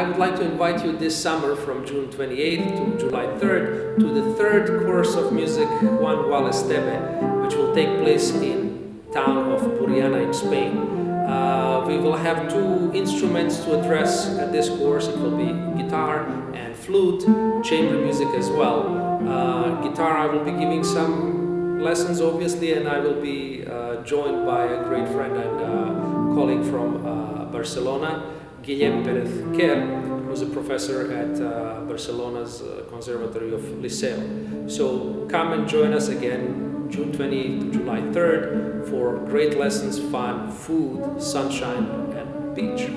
invite you this summer from June 28th to July 3rd to the third course of music Juan Gual Esteve, which will take place in town of Burriana in Spain. Uh, we will have two instruments to address at this course. It will be guitar and flute, chamber music as well. Uh, guitar, I will be giving some lessons obviously, and I will be uh, joined by a great friend and uh, colleague from uh, Barcelona, Guillem Perez Quer, who's a professor at uh, Barcelona's uh, Conservatory of Liceo. So come and join us again June 20th to July 3rd for great lessons, fun, food, sunshine, and beach.